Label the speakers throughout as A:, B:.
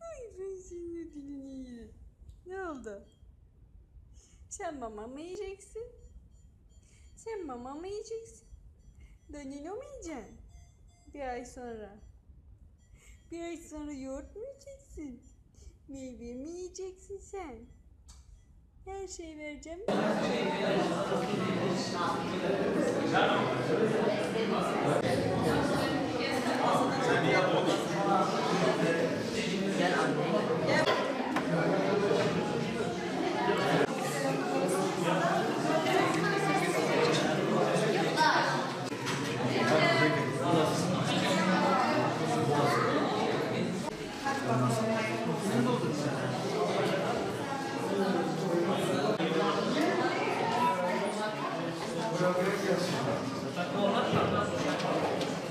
A: Ay ben senin dilini yerim. Ne oldu? Sen mama mı yiyeceksin? Sen mama mı yiyeceksin? Danilo mu yiyeceksin? Bir ay sonra. Bir ay sonra yoğurt mu yiyeceksin? Meyve mi yiyeceksin sen? Her şey vereceğim.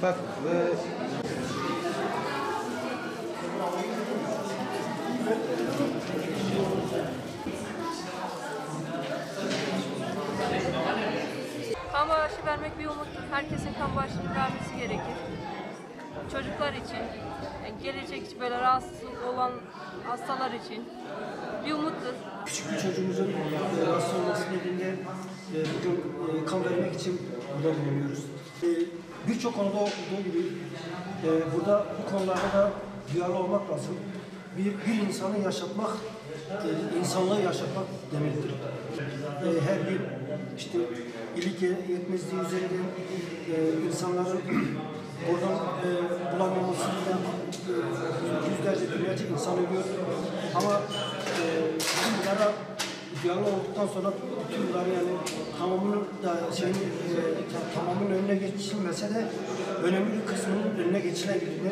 B: Bak e,
C: Kan bağışı vermek bir umuttur. Herkesin kan bağışını vermesi gerekir. Çocuklar için, gelecek böyle rahatsız olan hastalar için bir umuttur.
D: Küçük bir çocuğumuzun e, hasta olması nedeniyle e, bugün e, kan vermek için burada bulunuyoruz. Birçok konuda olduğu gibi burada bu konularda da duyarlı olmak lazım. Bir, bir insanı yaşatmak, insanlığı yaşatmak demektir. Her gün işte iyilik yetmezliği üzerinde insanların buradan e, bulamamasıyla e, yüzlerce binlerce insan ölüyor. Ama e, bütün bunlara duyarlı olduktan sonra bütün bunları yani tamamının da şeyin e, ta- tamamının önüne geçilmese de önemli bir kısmının önüne geçilebildiğini